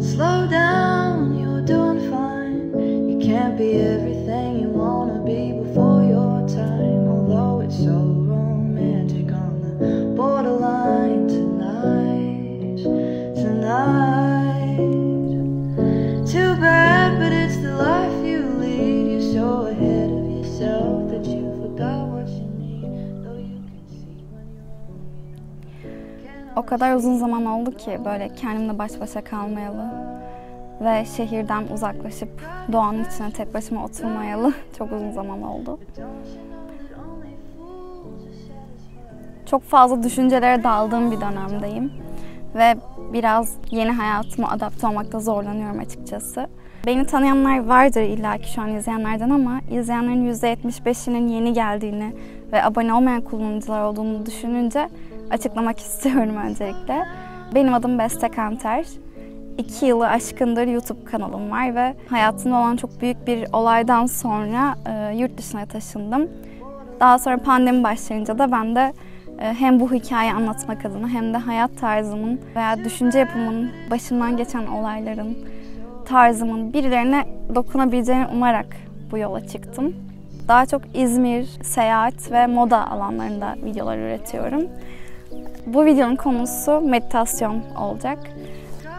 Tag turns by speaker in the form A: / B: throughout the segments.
A: Slow down,
B: O kadar uzun zaman oldu ki böyle kendimle baş başa kalmayalı ve şehirden uzaklaşıp doğanın içine tek başıma oturmayalı çok uzun zaman oldu. Çok fazla düşüncelere daldığım bir dönemdeyim ve biraz yeni hayatıma adapte olmakta zorlanıyorum açıkçası. Beni tanıyanlar vardır illaki şu an izleyenlerden ama izleyenlerin %75'inin yeni geldiğini ve abone olmayan kullanıcılar olduğunu düşününce açıklamak istiyorum öncelikle. Benim adım Beste Kanter. İki yılı aşkındır YouTube kanalım var ve hayatımda olan çok büyük bir olaydan sonra e, yurt dışına taşındım. Daha sonra pandemi başlayınca da ben de e, hem bu hikayeyi anlatmak adına hem de hayat tarzımın veya düşünce yapımın başımdan geçen olayların tarzımın birilerine dokunabileceğini umarak bu yola çıktım. Daha çok İzmir, seyahat ve moda alanlarında videolar üretiyorum. Bu videonun konusu meditasyon olacak.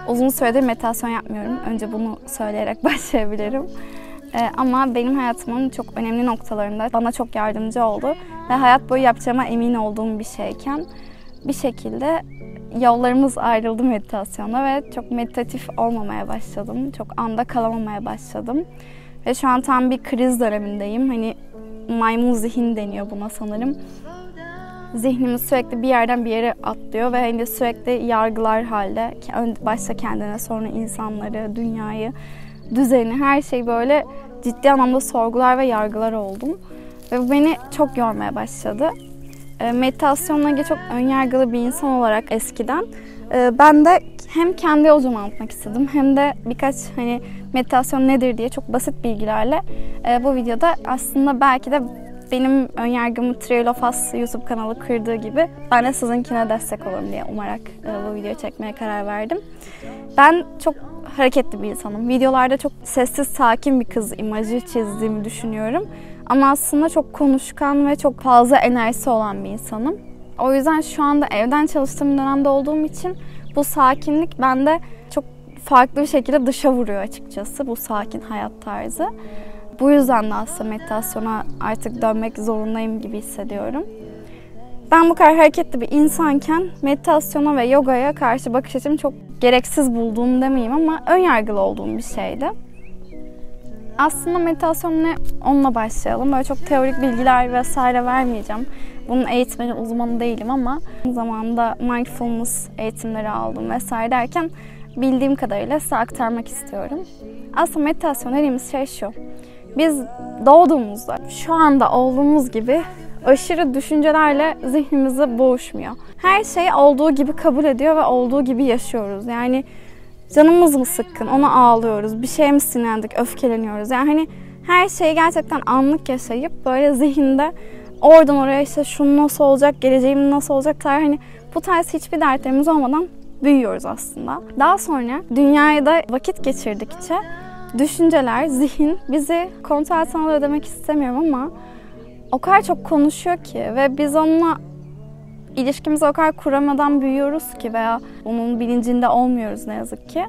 B: Uzun süredir meditasyon yapmıyorum. Önce bunu söyleyerek başlayabilirim. Ee, ama benim hayatımın çok önemli noktalarında bana çok yardımcı oldu. Ve hayat boyu yapacağıma emin olduğum bir şeyken bir şekilde yollarımız ayrıldı meditasyona ve çok meditatif olmamaya başladım. Çok anda kalamamaya başladım. Ve şu an tam bir kriz dönemindeyim. Hani maymun zihin deniyor buna sanırım. Zihnimiz sürekli bir yerden bir yere atlıyor ve hani sürekli yargılar halde. Başta kendine sonra insanları, dünyayı, düzeni, her şey böyle ciddi anlamda sorgular ve yargılar oldum. Ve bu beni çok yormaya başladı. E, meditasyonla ilgili çok önyargılı bir insan olarak eskiden e, ben de hem kendi yolculuğumu anlatmak istedim hem de birkaç hani meditasyon nedir diye çok basit bilgilerle e, bu videoda aslında belki de benim önyargımı Trail of Us YouTube kanalı kırdığı gibi ben de sizinkine destek olurum diye umarak bu videoyu çekmeye karar verdim. Ben çok hareketli bir insanım. Videolarda çok sessiz, sakin bir kız imajı çizdiğimi düşünüyorum. Ama aslında çok konuşkan ve çok fazla enerjisi olan bir insanım. O yüzden şu anda evden çalıştığım dönemde olduğum için bu sakinlik bende çok farklı bir şekilde dışa vuruyor açıkçası bu sakin hayat tarzı. Bu yüzden de aslında meditasyona artık dönmek zorundayım gibi hissediyorum. Ben bu kadar hareketli bir insanken meditasyona ve yogaya karşı bakış açım çok gereksiz bulduğum demeyeyim ama ön yargılı olduğum bir şeydi. Aslında meditasyon ne? Onunla başlayalım. Böyle çok teorik bilgiler vesaire vermeyeceğim. Bunun eğitmeni, uzmanı değilim ama zamanında mindfulness eğitimleri aldım vesaire derken bildiğim kadarıyla size aktarmak istiyorum. Aslında meditasyon dediğimiz şey şu. Biz doğduğumuzda şu anda olduğumuz gibi aşırı düşüncelerle zihnimizi boğuşmuyor. Her şeyi olduğu gibi kabul ediyor ve olduğu gibi yaşıyoruz. Yani canımız mı sıkkın, ona ağlıyoruz, bir şeye mi sinirlendik, öfkeleniyoruz. Yani hani her şeyi gerçekten anlık yaşayıp böyle zihinde oradan oraya işte şunu nasıl olacak, geleceğim nasıl olacak tarz hani bu tarz hiçbir dertlerimiz olmadan büyüyoruz aslında. Daha sonra dünyada vakit geçirdikçe düşünceler, zihin bizi kontrol altına demek istemiyorum ama o kadar çok konuşuyor ki ve biz onunla ilişkimizi o kadar kuramadan büyüyoruz ki veya onun bilincinde olmuyoruz ne yazık ki.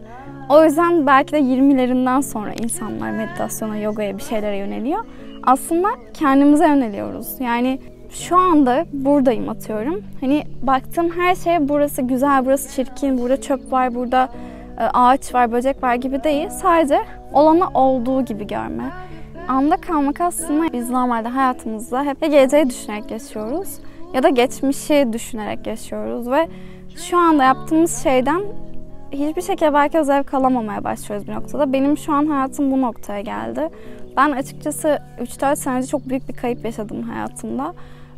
B: O yüzden belki de 20'lerinden sonra insanlar meditasyona, yogaya bir şeylere yöneliyor. Aslında kendimize yöneliyoruz. Yani şu anda buradayım atıyorum. Hani baktım her şeye burası güzel, burası çirkin, burada çöp var, burada ağaç var, böcek var gibi değil. Sadece olanı olduğu gibi görme. Anda kalmak aslında biz normalde hayatımızda hep geleceği düşünerek yaşıyoruz ya da geçmişi düşünerek yaşıyoruz ve şu anda yaptığımız şeyden hiçbir şekilde belki zevk alamamaya başlıyoruz bir noktada. Benim şu an hayatım bu noktaya geldi. Ben açıkçası 3-4 sene önce çok büyük bir kayıp yaşadım hayatımda.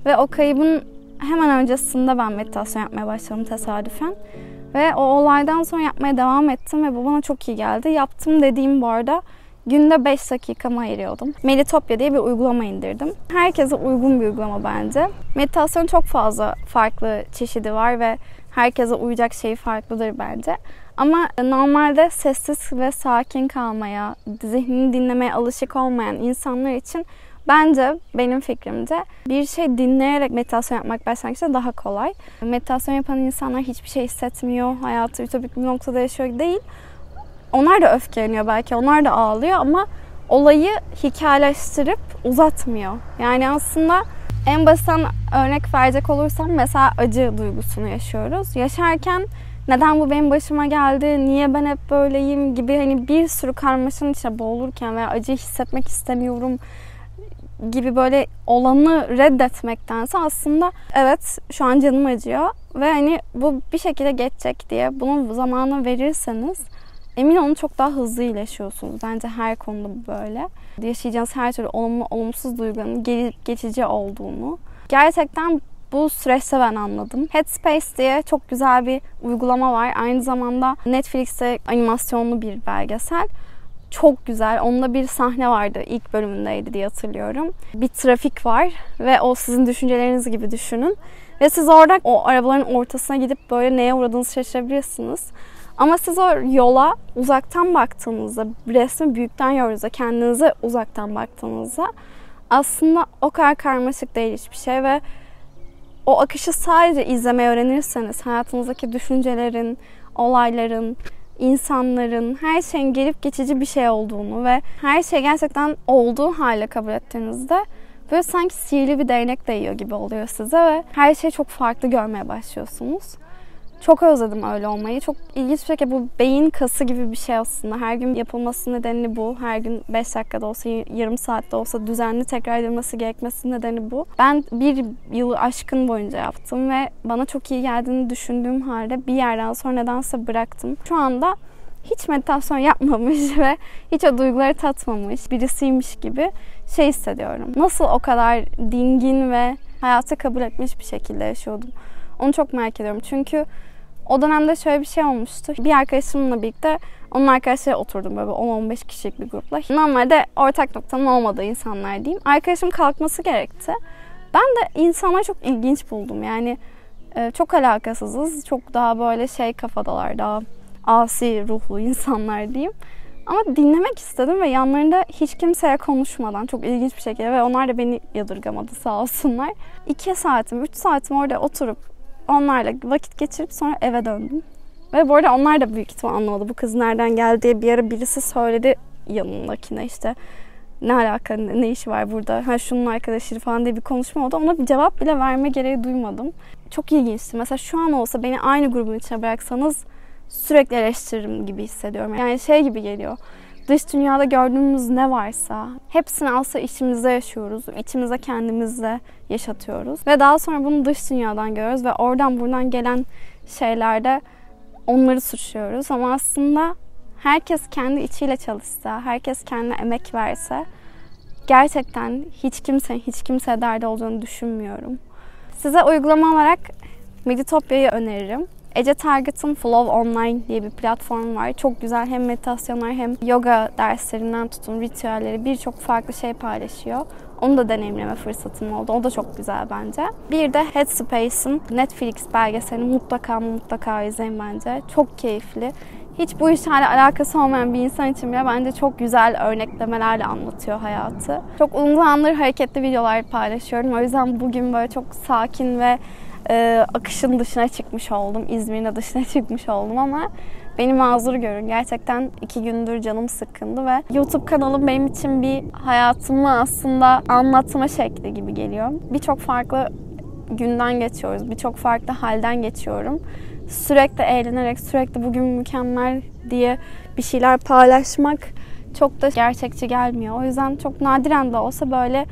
B: Ve o kaybın hemen öncesinde ben meditasyon yapmaya başladım tesadüfen. Ve o olaydan sonra yapmaya devam ettim ve bu bana çok iyi geldi. Yaptım dediğim bu arada günde 5 dakikamı ayırıyordum. Meditopya diye bir uygulama indirdim. Herkese uygun bir uygulama bence. Meditasyon çok fazla farklı çeşidi var ve herkese uyacak şey farklıdır bence. Ama normalde sessiz ve sakin kalmaya, zihnini dinlemeye alışık olmayan insanlar için bence benim fikrimce bir şey dinleyerek meditasyon yapmak başlangıçta daha kolay. Meditasyon yapan insanlar hiçbir şey hissetmiyor, hayatı ütopik bir noktada yaşıyor değil. Onlar da öfkeleniyor belki, onlar da ağlıyor ama olayı hikayeleştirip uzatmıyor. Yani aslında en basitten örnek verecek olursam mesela acı duygusunu yaşıyoruz. Yaşarken neden bu benim başıma geldi, niye ben hep böyleyim gibi hani bir sürü karmaşanın içine boğulurken veya acı hissetmek istemiyorum gibi böyle olanı reddetmektense aslında evet şu an canım acıyor ve hani bu bir şekilde geçecek diye bunun zamanı verirseniz emin olun çok daha hızlı iyileşiyorsunuz. Bence her konuda böyle. Yaşayacağınız her türlü olumlu olumsuz duygunun geçici olduğunu. Gerçekten bu süreçte ben anladım. Headspace diye çok güzel bir uygulama var. Aynı zamanda Netflix'te animasyonlu bir belgesel. Çok güzel. Onda bir sahne vardı. İlk bölümündeydi diye hatırlıyorum. Bir trafik var ve o sizin düşünceleriniz gibi düşünün. Ve siz orada o arabaların ortasına gidip böyle neye uğradığınızı şaşırabilirsiniz. Ama siz o yola uzaktan baktığınızda, resmi büyükten gördüğünüzde, kendinize uzaktan baktığınızda aslında o kadar karmaşık değil hiçbir şey ve o akışı sadece izlemeyi öğrenirseniz hayatınızdaki düşüncelerin, olayların, insanların, her şeyin gelip geçici bir şey olduğunu ve her şey gerçekten olduğu hale kabul ettiğinizde böyle sanki sihirli bir değnek değiyor gibi oluyor size ve her şeyi çok farklı görmeye başlıyorsunuz. Çok özledim öyle olmayı. Çok ilginç bir şekilde bu beyin kası gibi bir şey aslında. Her gün yapılması nedeni bu. Her gün 5 dakikada olsa, yarım saatte olsa düzenli tekrar edilmesi gerekmesi nedeni bu. Ben bir yılı aşkın boyunca yaptım ve bana çok iyi geldiğini düşündüğüm halde bir yerden sonra nedense bıraktım. Şu anda hiç meditasyon yapmamış ve hiç o duyguları tatmamış birisiymiş gibi şey hissediyorum. Nasıl o kadar dingin ve hayatı kabul etmiş bir şekilde yaşıyordum. Onu çok merak ediyorum. Çünkü o dönemde şöyle bir şey olmuştu. Bir arkadaşımla birlikte onun arkadaşları oturdum böyle 10-15 kişilik bir grupla. Normalde ortak noktanın olmadığı insanlar diyeyim. Arkadaşım kalkması gerekti. Ben de insanları çok ilginç buldum. Yani e, çok alakasızız. Çok daha böyle şey kafadalar. Daha asi ruhlu insanlar diyeyim. Ama dinlemek istedim ve yanlarında hiç kimseye konuşmadan çok ilginç bir şekilde ve onlar da beni yadırgamadı sağ olsunlar. İki saatim, üç saatim orada oturup onlarla vakit geçirip sonra eve döndüm. Ve bu arada onlar da büyük ihtimal anlamadı. Bu kız nereden geldi diye bir ara birisi söyledi yanındakine işte. Ne alaka ne, ne işi var burada? Ha şunun arkadaşı falan diye bir konuşma oldu. Ona bir cevap bile verme gereği duymadım. Çok ilginçti. Mesela şu an olsa beni aynı grubun içine bıraksanız sürekli eleştiririm gibi hissediyorum. Yani şey gibi geliyor dış dünyada gördüğümüz ne varsa hepsini aslında içimizde yaşıyoruz. İçimizde kendimizle yaşatıyoruz. Ve daha sonra bunu dış dünyadan görüyoruz ve oradan buradan gelen şeylerde onları suçluyoruz. Ama aslında herkes kendi içiyle çalışsa, herkes kendine emek verse gerçekten hiç kimse hiç kimse derdi olduğunu düşünmüyorum. Size uygulama olarak Meditopya'yı öneririm. Ece Target'ın Flow Online diye bir platform var. Çok güzel hem meditasyonlar hem yoga derslerinden tutun ritüelleri birçok farklı şey paylaşıyor. Onu da deneyimleme fırsatım oldu. O da çok güzel bence. Bir de Headspace'in Netflix belgeselini mutlaka mutlaka izleyin bence. Çok keyifli. Hiç bu işlerle alakası olmayan bir insan için bile bence çok güzel örneklemelerle anlatıyor hayatı. Çok uzun zamandır hareketli videolar paylaşıyorum. O yüzden bugün böyle çok sakin ve e, akışın dışına çıkmış oldum. İzmir'in dışına çıkmış oldum ama beni mazur görün. Gerçekten iki gündür canım sıkkındı ve YouTube kanalım benim için bir hayatımı aslında anlatma şekli gibi geliyor. Birçok farklı günden geçiyoruz. Birçok farklı halden geçiyorum. Sürekli eğlenerek, sürekli bugün mükemmel diye bir şeyler paylaşmak çok da gerçekçi gelmiyor. O yüzden çok nadiren de olsa böyle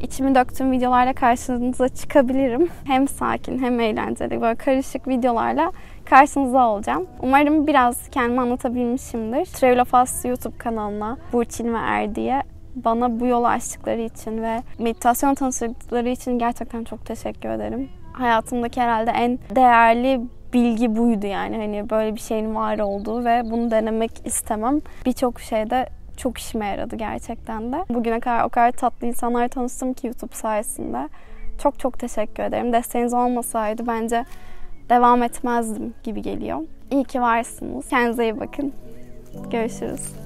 B: içimi döktüğüm videolarla karşınıza çıkabilirim. Hem sakin hem eğlenceli böyle karışık videolarla karşınızda olacağım. Umarım biraz kendimi anlatabilmişimdir. Travel of Us YouTube kanalına Burçin ve Erdi'ye bana bu yolu açtıkları için ve meditasyon tanıştırdıkları için gerçekten çok teşekkür ederim. Hayatımdaki herhalde en değerli bilgi buydu yani hani böyle bir şeyin var olduğu ve bunu denemek istemem. Birçok şeyde çok işime yaradı gerçekten de. Bugüne kadar o kadar tatlı insanlar tanıştım ki YouTube sayesinde. Çok çok teşekkür ederim. Desteğiniz olmasaydı bence devam etmezdim gibi geliyor.
A: İyi ki varsınız. Kendinize iyi bakın. Görüşürüz.